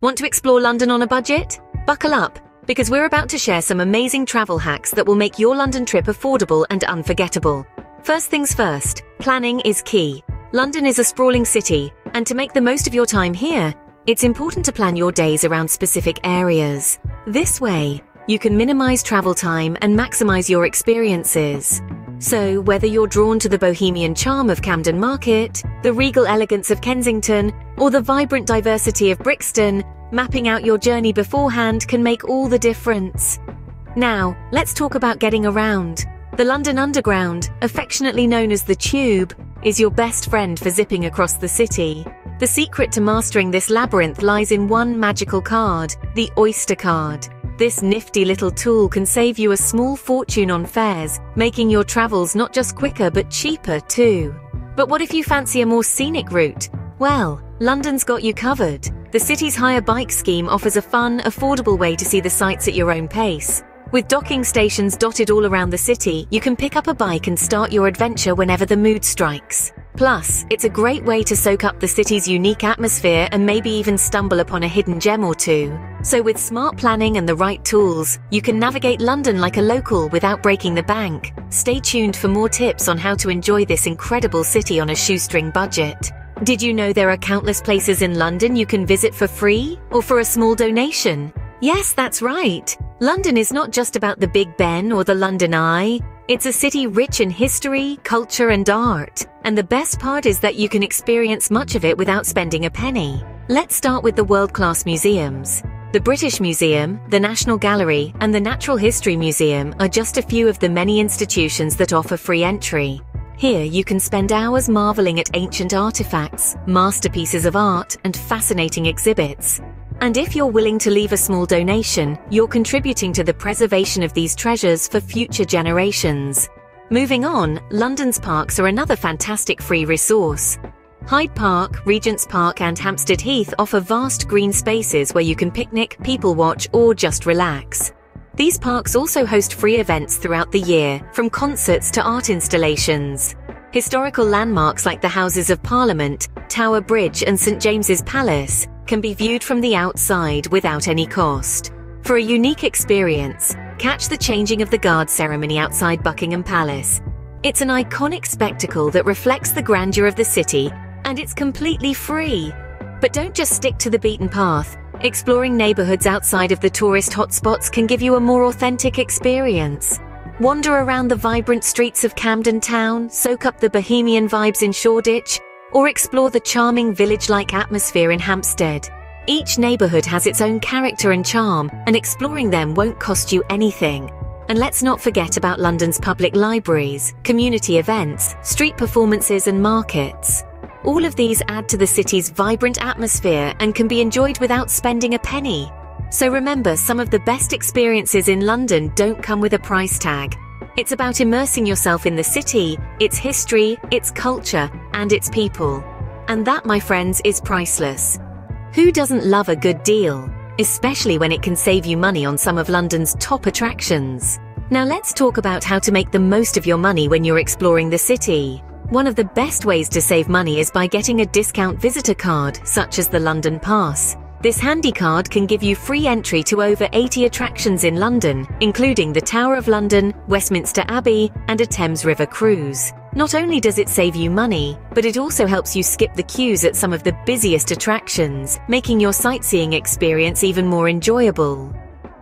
Want to explore London on a budget? Buckle up, because we're about to share some amazing travel hacks that will make your London trip affordable and unforgettable. First things first, planning is key. London is a sprawling city, and to make the most of your time here, it's important to plan your days around specific areas. This way, you can minimize travel time and maximize your experiences. So, whether you're drawn to the bohemian charm of Camden Market, the regal elegance of Kensington, or the vibrant diversity of Brixton, mapping out your journey beforehand can make all the difference. Now, let's talk about getting around. The London Underground, affectionately known as the Tube, is your best friend for zipping across the city. The secret to mastering this labyrinth lies in one magical card, the Oyster card. This nifty little tool can save you a small fortune on fares, making your travels not just quicker but cheaper too. But what if you fancy a more scenic route? Well, London's got you covered. The city's Hire Bike scheme offers a fun, affordable way to see the sights at your own pace. With docking stations dotted all around the city, you can pick up a bike and start your adventure whenever the mood strikes. Plus, it's a great way to soak up the city's unique atmosphere and maybe even stumble upon a hidden gem or two. So with smart planning and the right tools, you can navigate London like a local without breaking the bank. Stay tuned for more tips on how to enjoy this incredible city on a shoestring budget. Did you know there are countless places in London you can visit for free or for a small donation? Yes, that's right. London is not just about the Big Ben or the London Eye. It's a city rich in history, culture, and art. And the best part is that you can experience much of it without spending a penny. Let's start with the world-class museums. The British Museum, the National Gallery, and the Natural History Museum are just a few of the many institutions that offer free entry. Here you can spend hours marveling at ancient artifacts, masterpieces of art, and fascinating exhibits. And if you're willing to leave a small donation, you're contributing to the preservation of these treasures for future generations. Moving on, London's parks are another fantastic free resource. Hyde Park, Regent's Park and Hampstead Heath offer vast green spaces where you can picnic, people watch or just relax. These parks also host free events throughout the year, from concerts to art installations. Historical landmarks like the Houses of Parliament, Tower Bridge and St James's Palace can be viewed from the outside without any cost. For a unique experience, catch the changing of the guard ceremony outside Buckingham Palace. It's an iconic spectacle that reflects the grandeur of the city, and it's completely free. But don't just stick to the beaten path. Exploring neighborhoods outside of the tourist hotspots can give you a more authentic experience. Wander around the vibrant streets of Camden Town, soak up the bohemian vibes in Shoreditch, or explore the charming village-like atmosphere in Hampstead. Each neighborhood has its own character and charm, and exploring them won't cost you anything. And let's not forget about London's public libraries, community events, street performances and markets. All of these add to the city's vibrant atmosphere and can be enjoyed without spending a penny. So remember, some of the best experiences in London don't come with a price tag. It's about immersing yourself in the city, its history, its culture, and its people. And that, my friends, is priceless. Who doesn't love a good deal? Especially when it can save you money on some of London's top attractions. Now let's talk about how to make the most of your money when you're exploring the city. One of the best ways to save money is by getting a discount visitor card, such as the London Pass. This handy card can give you free entry to over 80 attractions in London, including the Tower of London, Westminster Abbey, and a Thames River cruise. Not only does it save you money, but it also helps you skip the queues at some of the busiest attractions, making your sightseeing experience even more enjoyable.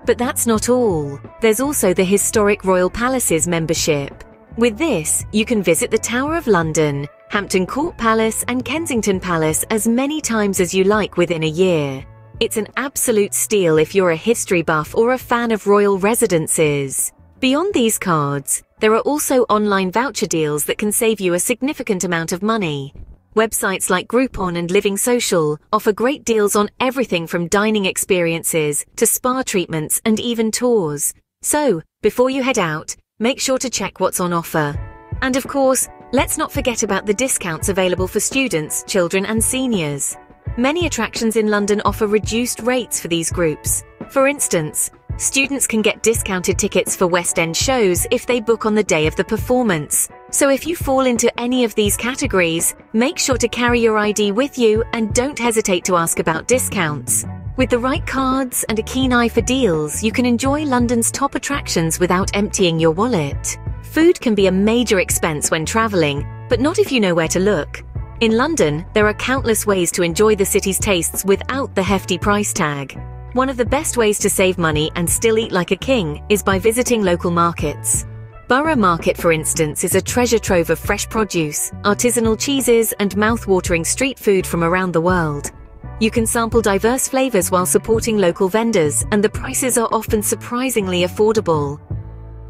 But that's not all. There's also the historic Royal Palaces membership. With this, you can visit the Tower of London, Hampton Court Palace and Kensington Palace as many times as you like within a year. It's an absolute steal if you're a history buff or a fan of royal residences. Beyond these cards, there are also online voucher deals that can save you a significant amount of money. Websites like Groupon and Living Social offer great deals on everything from dining experiences to spa treatments and even tours. So, before you head out, make sure to check what's on offer. And of course, Let's not forget about the discounts available for students, children and seniors. Many attractions in London offer reduced rates for these groups. For instance, students can get discounted tickets for West End shows if they book on the day of the performance. So if you fall into any of these categories, make sure to carry your ID with you and don't hesitate to ask about discounts. With the right cards and a keen eye for deals, you can enjoy London's top attractions without emptying your wallet. Food can be a major expense when travelling, but not if you know where to look. In London, there are countless ways to enjoy the city's tastes without the hefty price tag. One of the best ways to save money and still eat like a king is by visiting local markets. Borough Market, for instance, is a treasure trove of fresh produce, artisanal cheeses, and mouth-watering street food from around the world. You can sample diverse flavors while supporting local vendors, and the prices are often surprisingly affordable.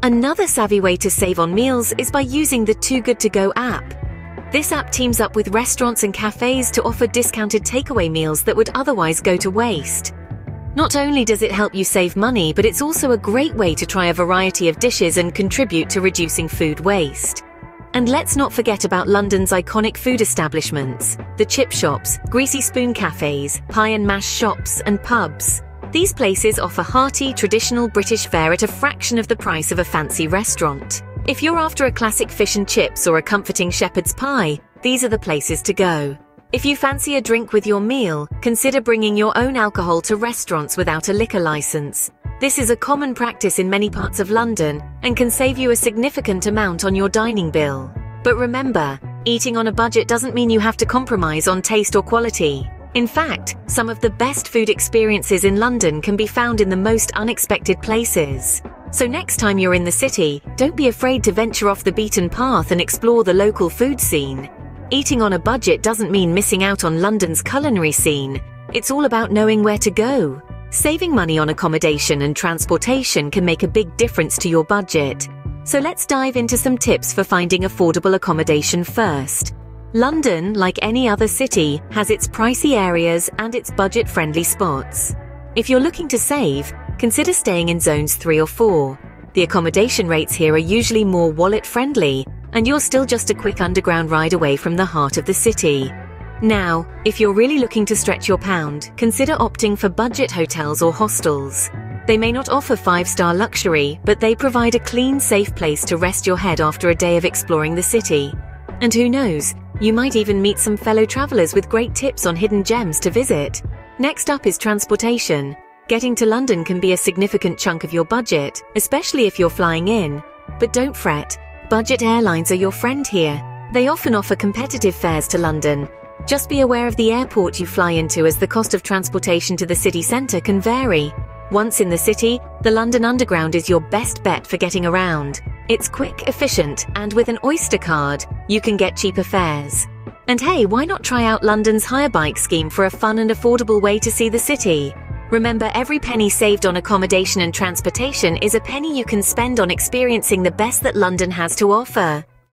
Another savvy way to save on meals is by using the Too Good To Go app. This app teams up with restaurants and cafes to offer discounted takeaway meals that would otherwise go to waste. Not only does it help you save money, but it's also a great way to try a variety of dishes and contribute to reducing food waste. And let's not forget about London's iconic food establishments, the chip shops, greasy spoon cafes, pie and mash shops, and pubs. These places offer hearty, traditional British fare at a fraction of the price of a fancy restaurant. If you're after a classic fish and chips or a comforting shepherd's pie, these are the places to go. If you fancy a drink with your meal, consider bringing your own alcohol to restaurants without a liquor license. This is a common practice in many parts of London and can save you a significant amount on your dining bill. But remember, eating on a budget doesn't mean you have to compromise on taste or quality. In fact, some of the best food experiences in London can be found in the most unexpected places. So next time you're in the city, don't be afraid to venture off the beaten path and explore the local food scene. Eating on a budget doesn't mean missing out on London's culinary scene. It's all about knowing where to go. Saving money on accommodation and transportation can make a big difference to your budget. So let's dive into some tips for finding affordable accommodation first. London, like any other city, has its pricey areas and its budget-friendly spots. If you're looking to save, consider staying in zones 3 or 4. The accommodation rates here are usually more wallet-friendly and you're still just a quick underground ride away from the heart of the city. Now, if you're really looking to stretch your pound, consider opting for budget hotels or hostels. They may not offer five-star luxury, but they provide a clean, safe place to rest your head after a day of exploring the city. And who knows, you might even meet some fellow travelers with great tips on hidden gems to visit. Next up is transportation. Getting to London can be a significant chunk of your budget, especially if you're flying in. But don't fret, Budget airlines are your friend here. They often offer competitive fares to London. Just be aware of the airport you fly into as the cost of transportation to the city centre can vary. Once in the city, the London Underground is your best bet for getting around. It's quick, efficient, and with an Oyster card, you can get cheaper fares. And hey, why not try out London's Hire Bike scheme for a fun and affordable way to see the city? Remember, every penny saved on accommodation and transportation is a penny you can spend on experiencing the best that London has to offer.